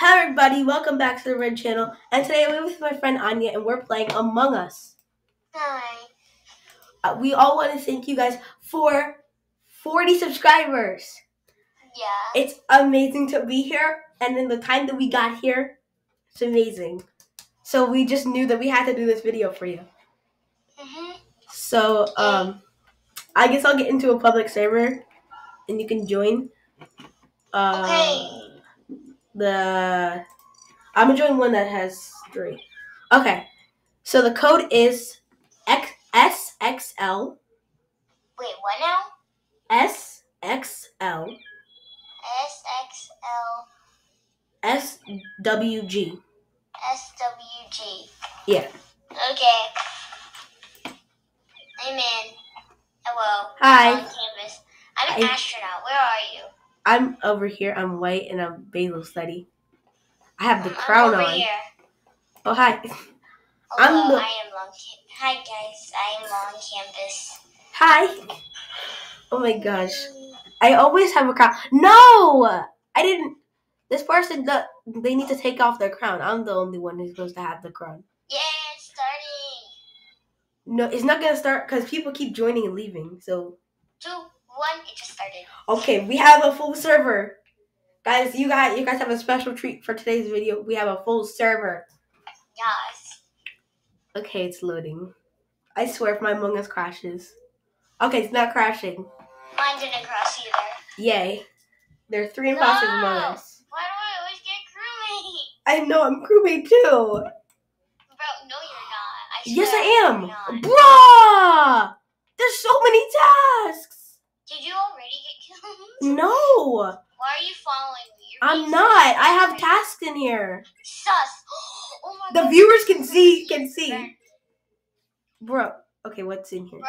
Hello, everybody. Welcome back to the Red Channel. And today I'm with my friend Anya, and we're playing Among Us. Hi. Uh, we all want to thank you guys for 40 subscribers. Yeah. It's amazing to be here, and in the time that we got here, it's amazing. So we just knew that we had to do this video for you. hmm So um, I guess I'll get into a public server, and you can join. Uh, Okay. The I'm gonna one that has three. Okay, so the code is X S X L Wait, what now? S X L S X L S W G. S W G. Yeah. Okay. I'm in. Hello. Oh, Hi. I'm on campus. I'm an Hi. astronaut. Where are you? I'm over here. I'm white and I'm basil study. I have the I'm crown on. here. Oh hi, oh, I'm Hello, the- I am on. Hi guys. I am on campus. hi. Oh my gosh, I always have a crown. No, I didn't. This person, the, they need to take off their crown. I'm the only one who's supposed to have the crown. Yeah, it's starting. No, it's not gonna start because people keep joining and leaving. So Two, one. It just started. okay, we have a full server, guys. You guys, you guys have a special treat for today's video. We have a full server. Yes. Okay, it's loading. I swear, if my Among Us crashes. Okay, it's not crashing. Mine didn't crash either. Yay! There are three imposters No. among us. Why do I always get crewmate? I know I'm crewmate too. Bro, no, you're not. I Yes, I am. you're. Bruh! There's so many tasks. Did you already get killed? No, Why are you following me? You're I'm not. I have tasks in here. Sus. Oh my The God, viewers can see- can see. Bro, okay, what's in here? Bro,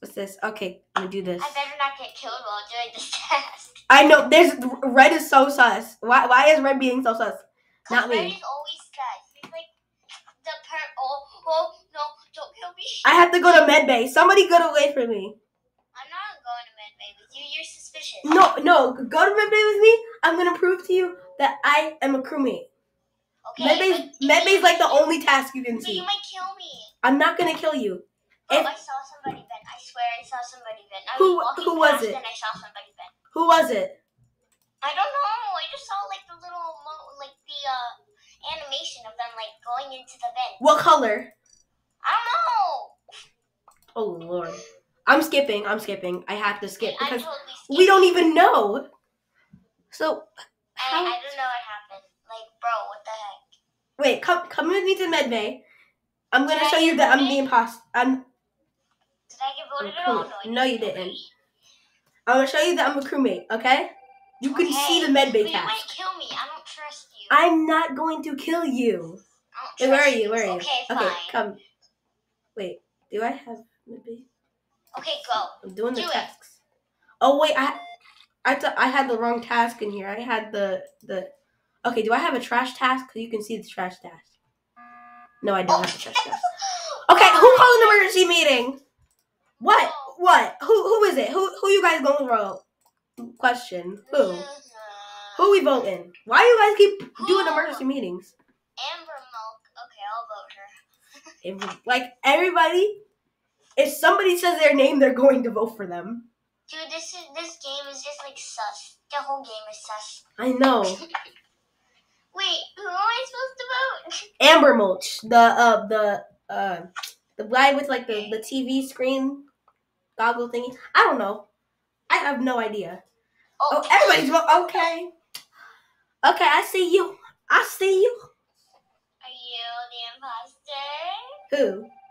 What's this? Okay, I'm gonna do this. I better not get killed while doing this task. I know. There's red is so sus. Why? Why is red being so sus? Not me. Red is always sus. He's like the per. Oh, oh, no, don't kill me. I have to go to med bay. Somebody get away from me. I'm not going to medbay with you. You're suspicious. No, no, go to med bay with me. I'm gonna prove to you that I am a crewmate. Okay. Med bay's, but med bay's like the only task you can But see. you might kill me. I'm not gonna kill you. Oh, If- I saw somebody vent. I swear I saw somebody vent. I Who- was who was it? I saw somebody vent. Who was it? I don't know. I just saw like the little, like the uh, animation of them like going into the vent. What color? I don't know. Oh lord. I'm skipping. I'm skipping. I have to skip I because totally we don't even know. So I? I don't know what happened. Like, bro, what the heck? Wait, come come with me to med bay. I'm gonna Did show you that I'm the imposter. I'm Did I get voted at all? cool. No, you didn't. I'm gonna show you that I'm a crewmate. Okay? You can see the med bay you might kill me. I don't trust you. I'm not going to kill you. I don't Hey, where are you? Where are you? Okay, fine. Okay, come. Wait, do I have med bay? Okay, go. I'm doing the Do it. tasks. Oh wait, I I thought I had the wrong task in here. I had the the. Okay, do I have a trash task? Cause you can see the trash task. No, I don't have a trash task. Okay, who called an emergency meeting? What? What? Who who is it? Who who you guys going to vote? Question. Who? Mhm. Who we voting? Why you guys keep doing emergency meetings? Amber Milk. Okay, I'll vote her. Like everybody, if somebody says their name, they're going to vote for them. Dude, this is this game is just like sus. The whole game is sus. I know. Wait, who am I supposed to vote? Amber Mulch, the uh the uh the guy with like the the TV screen goggle thingy. I don't know. I have no idea. Oh, everybody's vote. Okay. Okay, I see you. I see you. Are you the imposter? Who?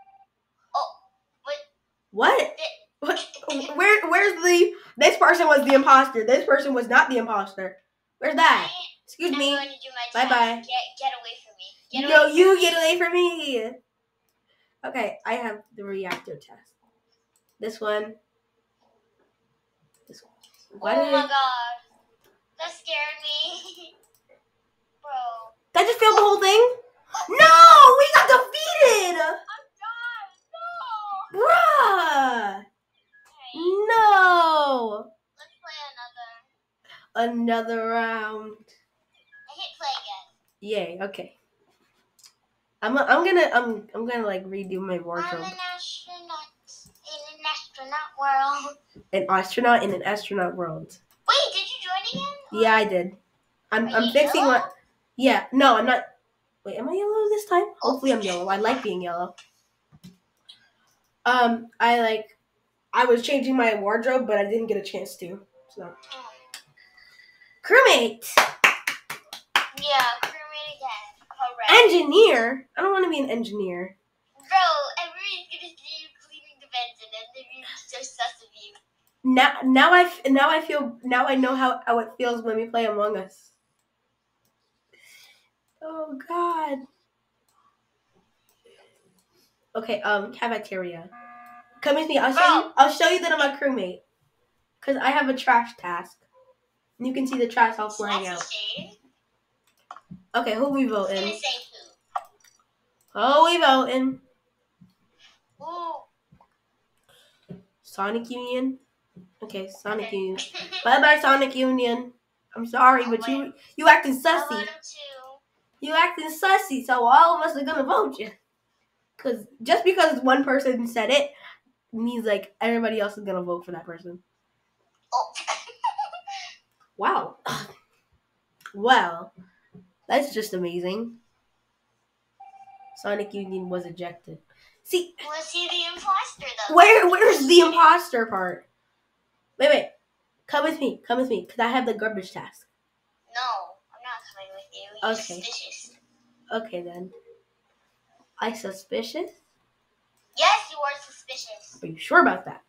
What? What? What? Where? Where's the? This person was the imposter. This person was not the imposter. Where's that? Excuse I'm me. going to do my Bye-bye. Get, get away from me. Get No, away you get away from me. Okay, I have the reactor test. This one. This one. Why oh my god. That scared me. Bro. I just failed the whole thing? No, we got defeated. Bruh. No. let's play another. Another round. I hit play again. Yay. Okay. I'm I'm gonna I'm I'm gonna like redo my wardrobe. I'm an astronaut in an astronaut world. An astronaut in an astronaut world. Wait, did you join again? Yeah, I did. I'm Are I'm fixing yellow? my. Yeah. No, I'm not. Wait, am I yellow this time? Hopefully, I'm oh. yellow. I like being yellow. Um, I like. I was changing my wardrobe, but I didn't get a chance to. So, crewmate, Yeah, crewmate again. Correct. engineer. I don't want to be an engineer. Bro, everyone's gonna see you cleaning the vents and then they're so sus of you. Now, now I now I feel now I know how how it feels when we play Among Us. Oh God. Okay, um, cafeteria. Come with me. I'll show you. I'll show you that I'm a crewmate. Cause I have a trash task. And you can see the trash all flying out. Okay, who we I was gonna voting? Oh, we voting. Ooh. Sonic Union. Okay, Sonic Okay. Union. Bye bye, Sonic Union. I'm sorry, but you you acting sussy. want him too. You acting sussy, so all of us are gonna vote you. Cause just because one person said it means like everybody else is gonna vote for that person. Oh. Wow. well, that's just amazing. Sonic Union was ejected. See, Was he the imposter though? where where's the imposter part? Wait, wait. Come with me. Come with me, cause I have the garbage task. No, I'm not coming with you. You're Okay. suspicious. Okay then. I suspicious? Yes, you are suspicious. Are you sure about that?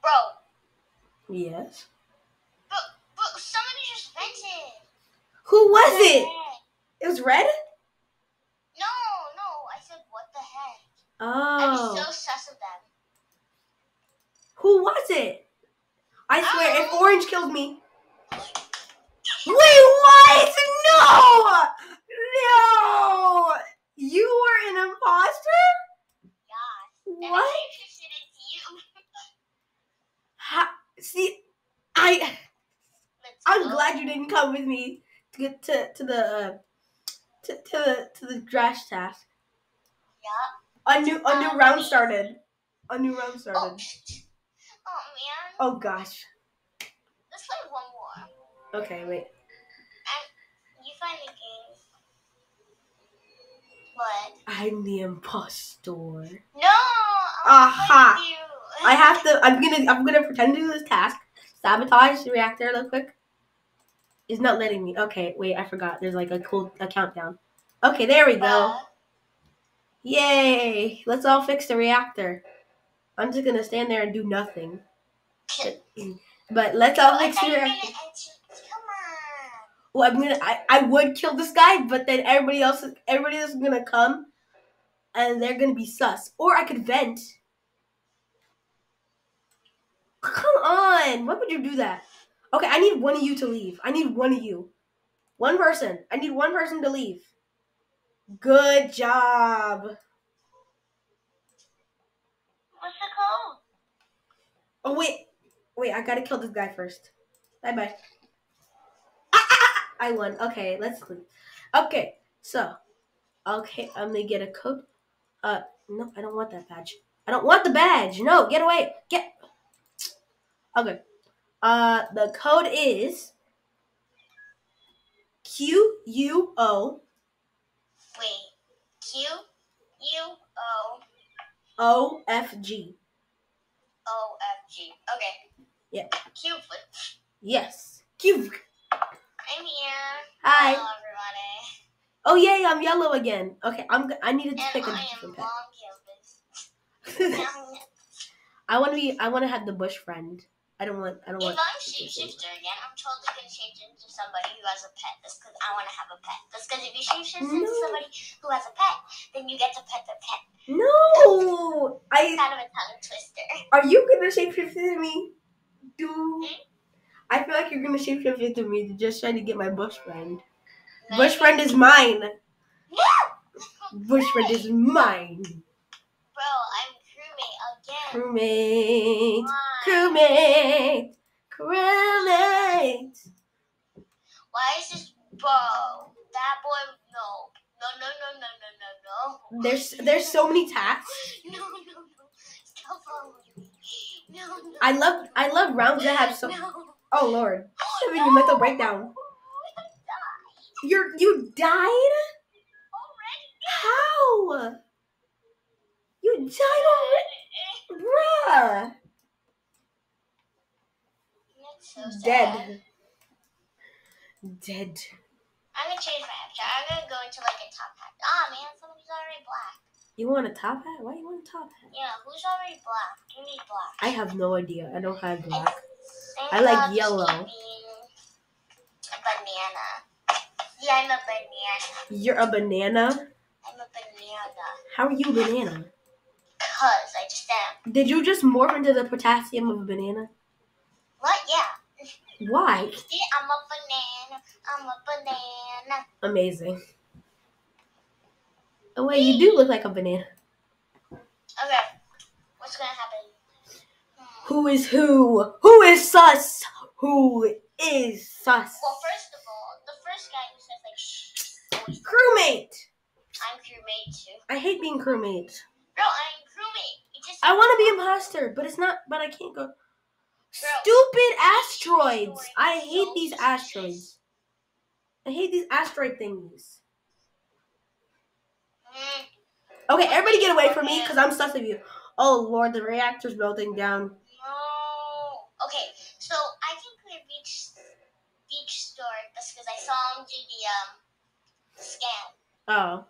Bro, Yes. but, but somebody just vented. Who was it? What It was red? No, no, I said what the heck. I'm Oh. so sus of them. Who was it? I swear, if Oh. Orange killed me. Wait, what? No! No! You were an imposter? Yeah. What? I'm interested in you. Ha- See, I I'm glad you didn't come with me to get to to the uh, to to the to the trash task. Yeah. A new a new Um, round started. A new round Oh. started. oh man. Oh gosh. Let's play one more. Okay, wait. You find the game. What? I'm the impostor. No! Aha. you. I have to. I'm gonna. I'm gonna pretend to do this task. Sabotage the reactor real quick. It's not letting me. Okay, wait. I forgot. There's like a cool a countdown. Okay, there we go. Uh, Yay! Let's all fix the reactor. I'm just gonna stand there and do nothing. But let's all fix the you were gonna reactor. Answer- Come on. Well, I'm gonna. I, I would kill this guy, but then everybody else, everybody else is gonna come, and they're gonna be sus. Or I could vent. Come on! Why would you do that? Okay, I need one of you to leave. I need one of you. One person. I need one person to leave. Good job. What's the code? Oh wait, wait. I gotta kill this guy first. Bye bye. I won. Okay, let's leave. Okay, so okay, I'm gonna get a code. Uh, no, I don't want that badge. I don't want the badge. No, get away. Get. Okay. Uh, the code is Q U O Wait. Q U O O F G. O F G. Okay. Yeah. Cupid. Yes. Q. I'm here. Hi. Hello, everybody. Oh yay, I'm yellow again. Okay, I'm. I needed to And pick a I different pet. I want to be. I want to have the bush friend. I don't want. I don't If want. I'm shapeshifter again, I'm totally gonna change into somebody who has a pet. That's because I want to have a pet. That's because if you shapeshift into somebody who has a pet, then you get to pet the pet. No, I. Kind of a tongue twister. Are you gonna shapeshift into me? Do. Hmm? I feel like you're gonna shapeshift into me to just try to get my bush friend. Bush friend is mine. Bush friend is mine. Bro, I'm crewmate again. Crewmate. Crewmate. Crewmate. Why is this bro? That boy no. No no no no no no no. There's there's so many tasks. No no no. Stop following me. No no. I love I love rounds that have so. No. Oh lord, I'm having a mental breakdown. You're you died? How? You died already, bruh. So sad. Dead. Dead. I'm gonna change my avatar. I'm gonna go into like a top hat. Ah man, somebody's already black. You want a top hat? Why you want a top hat? Yeah, who's already black? Give me black. I have no idea. I don't have black. Think I like yellow. A banana. Yeah, I'm a banana. You're a banana? I'm a banana. How are you a banana? Cause I just am. Did you just morph into the potassium of a banana? What? Yeah. Why? See, I'm a banana. I'm a banana. Amazing. Oh wait, you do look like a banana. Okay. What's gonna happen? Who is who? Who is sus? Who is sus? Well, first of all, the first guy who says like shh, Crewmate! I'm crewmate too. I hate being crewmate. Bro, I'm crewmate. Just I want to be imposter, but it's not. But I can't go. Stupid asteroids! I hate these asteroids. I hate these asteroid thingies. Mm, Okay, everybody get away from me because I'm sus of you. Oh lord, the reactor's melting down. Okay, so I can clear beach beach store just because I saw him do the um scan. Oh.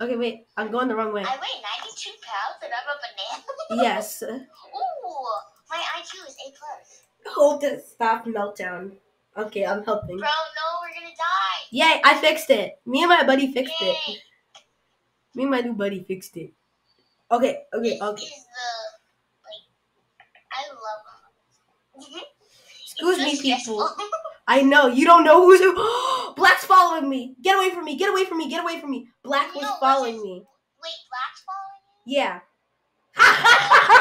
Okay, wait. I'm going the wrong way. I weigh 92 pounds and I'm a banana. Yes. Ooh, my IQ is A plus. Hold the stop meltdown. Okay, I'm helping. Bro, no, we're gonna die. Yay, I fixed it. Me and my buddy fixed it. Me and my new buddy fixed it. Okay, okay, This okay. Is the like I love. Mm-hmm. Excuse It's so me, people. I know you don't know who's who. Black's following me. Get away from me. Get away from me. Get away from me. Black was No, what's following his- me. Wait, Black's following you? Yeah.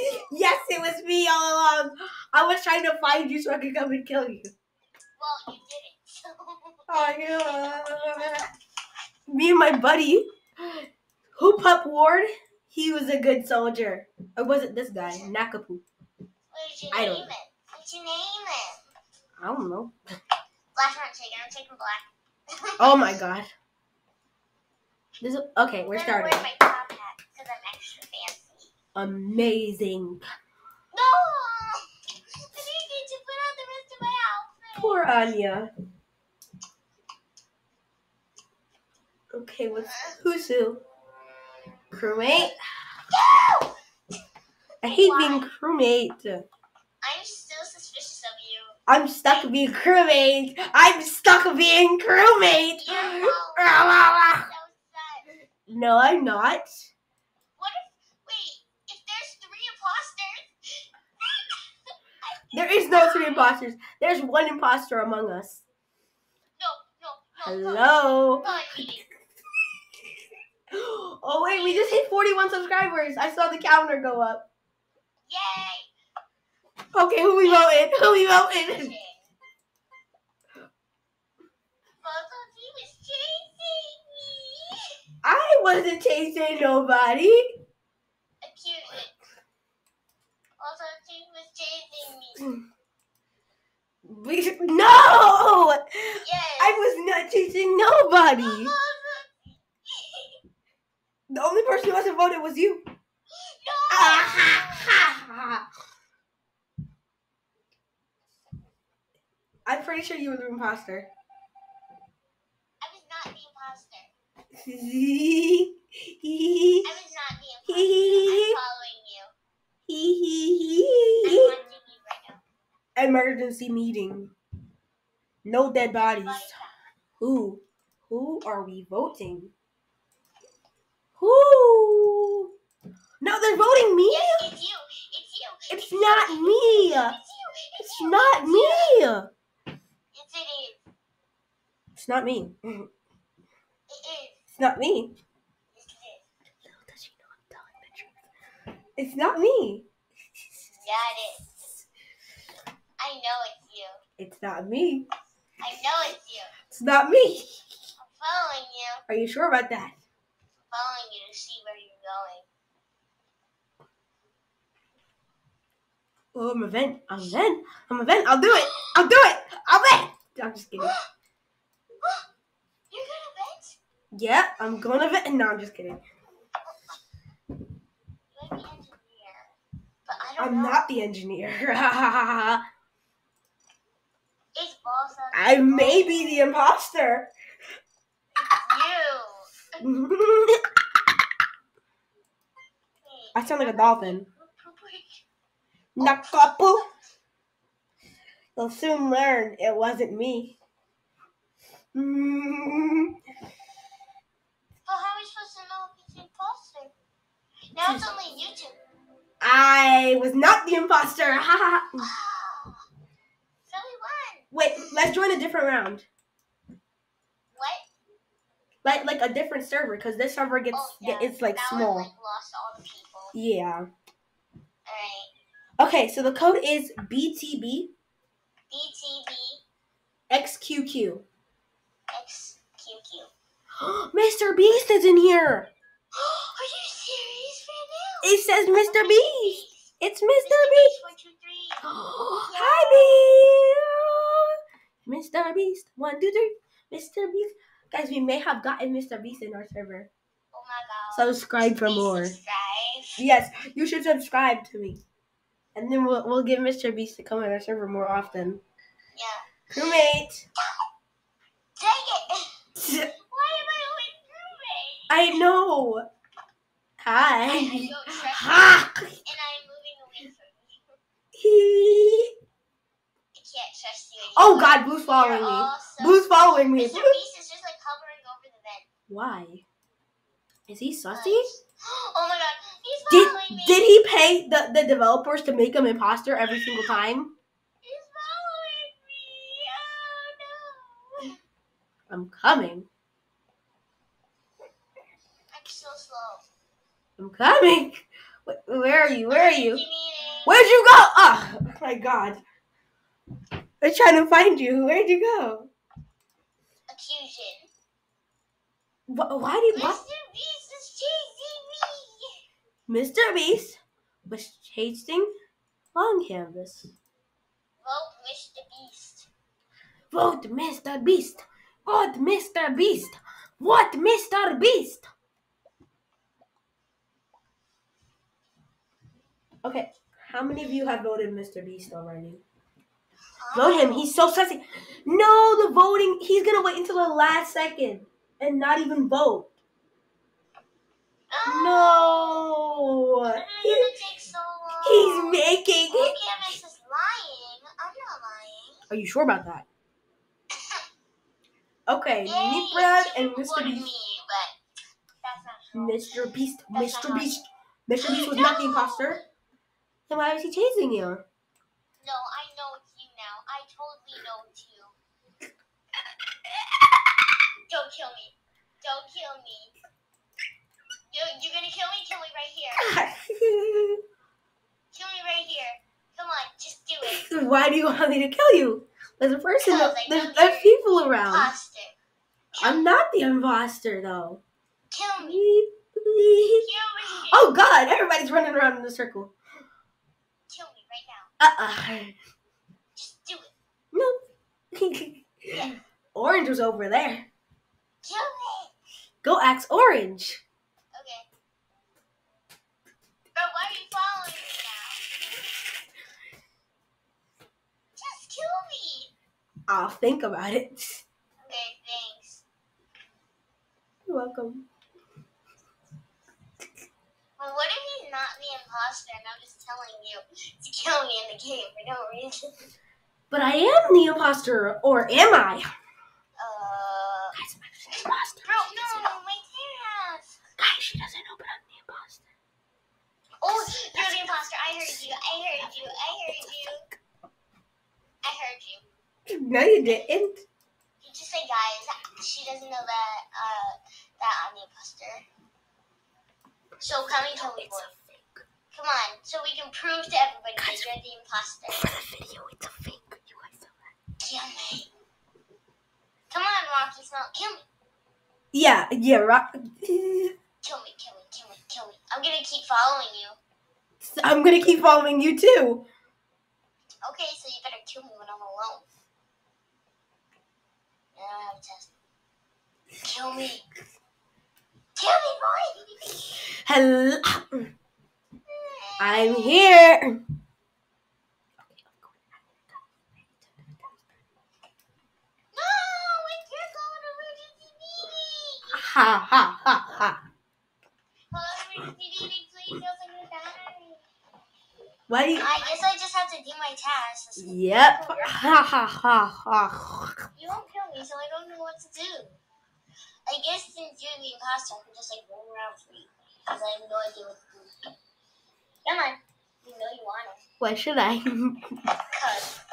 It was yes, it was me all along. I was trying to find you so I could come and kill you. Well, you didn't. So. Oh, yeah. Me and my buddy, Hoop Up Ward, he was a good soldier. Or was it this guy, Nakapu? What did you I name don't it? What'd you name it? I don't know. Black's not taking. I'm taking black. Oh my god. This is, okay, we're starting. Wear my top hat because I'm extra fancy. Amazing. No! I didn't get to put on the rest of my outfit. Poor Anya. Okay, what's who's who? Crewmate? No! I hate Why? being crewmate. I'm still suspicious of you. I'm stuck being crewmate. I'm stuck being crewmate. So sad. No, I'm not. What if? Wait, if there's three imposters? There is no three imposters. There's one imposter among us. no, no, no. Hello. Buddy. Oh wait, we just hit 41 subscribers. I saw the counter go up. Yay! Okay, who we voting? Who we voting? Although he was chasing me. I wasn't chasing nobody. Accurate. Also, he was chasing me. We, no! Yes. I was not chasing nobody. The only person who hasn't voted was you. no. I'm pretty sure you were the imposter. I was not the imposter. I'm I was not the imposter. I'm following you. I'm watching you right now. Emergency meeting. No dead bodies. Who? Who are we voting? Who? No, they're voting me. It's you. It's you. It's not me. It's you. It's, It's you. not It's me. You. Yes, it is. It's not me. It is. It's not me. It is. Does she know I'm telling the truth? It's not me. Yeah, it is. I I know it's you. It's not me. I know it's you. It's not me. I'm following you. Are you sure about that? Following you to see where you're going. Oh, I'm a vent. I'm a vent. I'm a vent. I'll do it. I'll do it. I'll vent. I'm just kidding. You're gonna vent? Yeah, I'm gonna vent. No, I'm just kidding. You're the engineer. But I don't I'm know. not the engineer. It's boss of I may be the imposter. I sound like a dolphin. Wait. Nakapu. They'll soon learn it wasn't me. How are we supposed to know if it's the imposter? Now it's only YouTube. I was not the imposter. Ha ha. Oh, so. Wait, let's join a different round. Like like a different server because this server gets oh, yeah. it's like small. Like, lost all the people. Yeah. Okay, so the code is BTB BTB XQQ. XQQ. Mr. Beast is in here. Are you serious right now? It says Mr. Mr. Beast. It's Mr. Mr. Beast. One, two, three. Hi, Beast. Mr. Beast. One, two, three. Mr. Beast. Guys, we may have gotten Mr. Beast in our server. Oh my god. Subscribe for more. Subscribe. Yes, you should subscribe to me. And then we'll, we'll get Mr. Beast to come in our server more often. Yeah. Crewmate. Dang it. Why am I with roommate? I know. Hi. I don't Ha. and I'm moving away from you. I can't trust you anymore. Oh God, Blue's following You're me. Blue's following me. Mr. Beast is just like hovering over the vent. Why? Is he sussy? Oh my god, he's Did me. did he pay the, the developers to make him imposter every single time? He's following me. Oh no. I'm coming. I'm so slow. I'm coming. Wh- Where are you? Where are you? Where'd you go? Oh, my God. I'm trying to find you. Where'd you go? Accusion. Wh- Why do you? Mr. Beast is chasing me. Mr. Beast was chasing long canvas. Vote Mr. Beast. Vote Mr. Beast. Vote Mr. Beast. What Mr. Beast? Okay, how many of you have voted Mr. Beast already? Vote him. He's so sassy. No, the voting. He's gonna wait until the last second and not even vote. Oh, No. It's He- gonna take so long. he's making. Well, Canvas is lying. I'm not lying. Are you sure about that? Okay, Bread and Mr. Beast. Me, but that's not true. Mr. Beast. That's Mr. Beast. Mr. Beast was not the imposter. Then why was he chasing you? Don't kill me. Don't kill me. You, you're gonna kill me? Kill me right here. Kill me right here. Come on, just do it. why do you want me to kill you? There's a person. There's, there's people around. Imposter. I'm not the imposter though. Kill me. Oh Kill me. God! Everybody's running around in a circle. Kill me right now. Uh uh Just do it. No. Orange was over there. Kill me. Go axe Orange. Okay. Bro, why are you following me now? Just kill me. I'll think about it. Okay, thanks. You're welcome. Well, what if he's not the imposter and I'm just telling you to kill me in the game for no reason? But I am the imposter, or am I? Uh, Guys, I'm actually imposter. bro, no, my task. Guys, she doesn't know, but I'm the imposter. Oh, you're the imposter. I heard you. I heard you. I heard you. I heard you. No, you didn't. You just say, guys, she doesn't know that uh that I'm the imposter. So come and kill me, It's boy. a fake. Come on, so we can prove to everybody that Guys. you're the imposter. For the video, it's a fake. Yeah, yeah, yeah, rock. Kill me, kill me, kill me, kill me. I'm gonna keep following you. I'm gonna keep following you too. Okay, so you better kill me when I'm alone. I don't have a test. Kill me. Kill me, boy! Hello. I'm here. No, it's your going emergency meeting. Ha ha ha ha. Hello, emergency meeting, please. Else I'm gonna die. Why do you? I guess I just have to do my task. Yep. Ha ha ha ha. You won't kill me, so I don't know what to do. I guess since you're the imposter, I can just like roam around free. Because I have no idea what to do. Come on. You know you want it. Why should I Cause.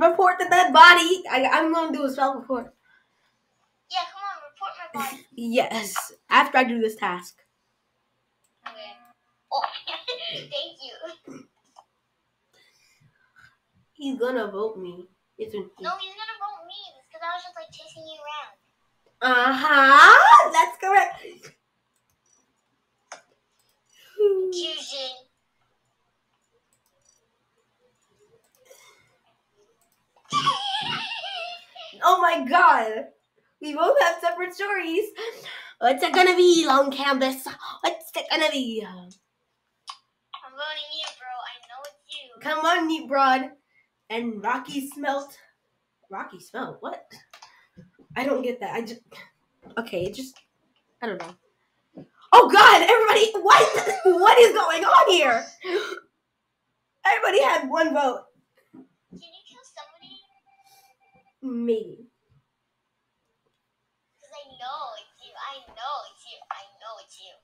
report the dead body? I, I'm gonna do a self report. Yeah, come on, report my body. Yes. After I do this task. Okay. Oh, thank you. He's gonna vote me, isn't he? No, he's gonna vote me. It's because I was just like chasing you around. Uh huh. That's correct. Fusion. Oh my god. We both have separate stories. What's it gonna be, Long Canvas? What's it gonna be? I'm voting you, bro. I know it's you. Come on, Neat Broad. And Rocky Smelt. Rocky Smelt? What? I don't get that. I just. Okay, it just. I don't know. Oh god, everybody. What? What is going on here? Everybody had one vote. Can you kill somebody? Maybe. Because I know it's you. I know it's you. It's you.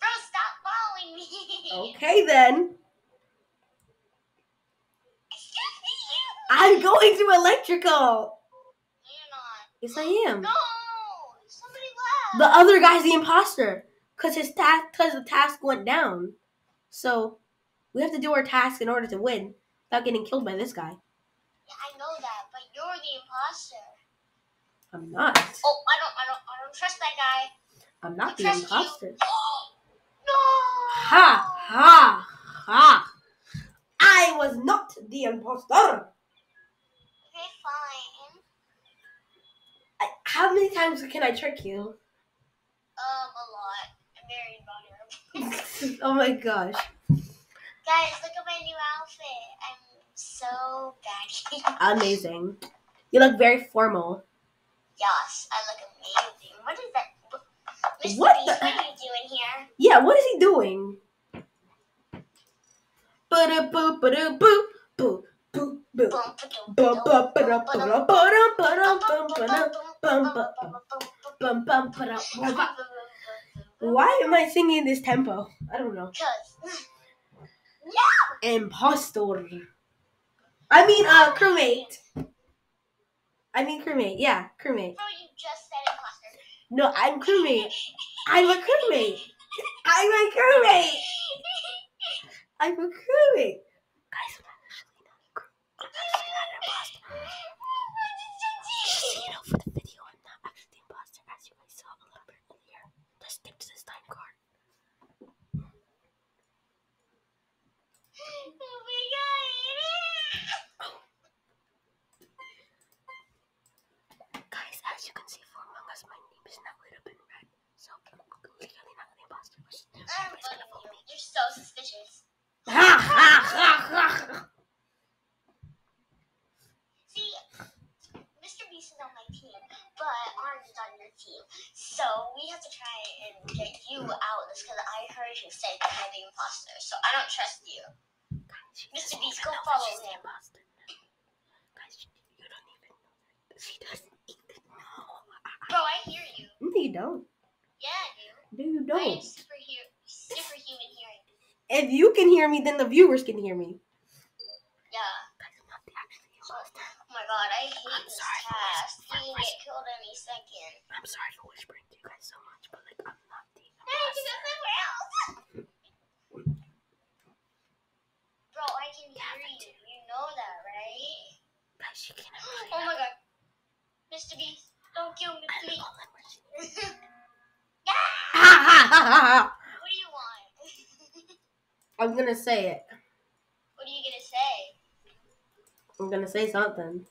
Bro, stop following me. Okay then. Excuse me, you. I'm going to electrical. You're not. Yes, I am. No, somebody left. The other guy's the imposter. Cause his task, cause the task went down. So we have to do our task in order to win without getting killed by this guy. Yeah, I know that, but you're the imposter. I'm not. Oh, I don't, I don't, don't trust that guy. I'm not the imposter. no. Ha ha ha! I was not the imposter. Okay, fine. I, how many times can I trick you? Um, a lot. I'm very vulnerable. oh my gosh. Guys, look at my new outfit. I'm so baggy. Amazing. You look very formal. Yes, I look amazing. What is that? Mr. What Beast, the- what are you doing here? Yeah, what is he doing? Why am I singing this tempo? I don't know. Impostor. I mean, uh, crewmate. I mean, crewmate. Yeah, crewmate. Bro, you just said. No, I'm crewmate. I'm a crewmate. I'm a crewmate. I'm a crewmate. Guys, I'm actually not a crew. I'm actually not an imposter. Just so you know, for the video, I'm not actually the imposter, as you guys saw a little bit earlier. Just skip to this time card. Oh my god. Guys, as you can see from Among Us, my name is now lit up in red. So, I'm legally not an imposter. but I'm Nobody's gonna voting vote you. me. You're so suspicious. Ha ha ha ha! See, Mr. Beast is on my team, but Orange is on your team. So we have to try and get you out of this because I heard you say that you're the imposter. So I don't trust you. She Mr. doesn't Beast, even go know that follow she's the him. imposter. Guys, you you don't even know that. She doesn't even know. Bro, I hear you. No, you don't. Yeah, I do. No, you don't. I have superhero, superhuman hearing. If you can hear me, then the viewers can hear me. Yeah. Guys, I'm not the actually the imposter. Oh my god, I hate I'm this sorry task. You can get killed any second. I'm sorry for whispering to you guys so much, but like, I'm not the I need to go somewhere else. Bro, I can hear you. You know that, right? Guys, you can't Oh my god. Mr. Beast, don't kill me, please. Ha ha ha ha ha! what do you want? I'm gonna say it. what are you gonna say? I'm gonna say something.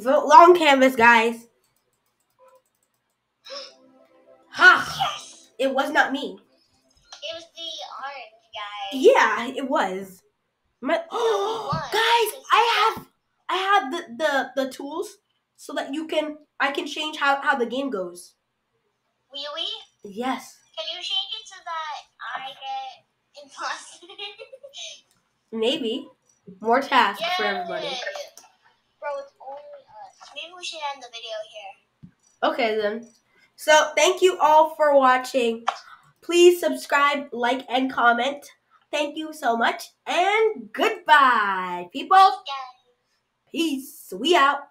Vote long canvas, guys. Ha! Yes. It was not me. It was the orange guy. Yeah, it was. My won, guys, I have I have the, the the tools so that you can I can change how how the game goes. Really? Yes, Can you change it so that I get imposter? maybe more tasks for everybody. Bro, it's only us. Maybe we should end the video here. Okay then. So thank you all for watching. Please subscribe, like, and comment. Thank you so much, and goodbye, people. Peace. We out.